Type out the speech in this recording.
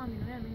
mommy, no,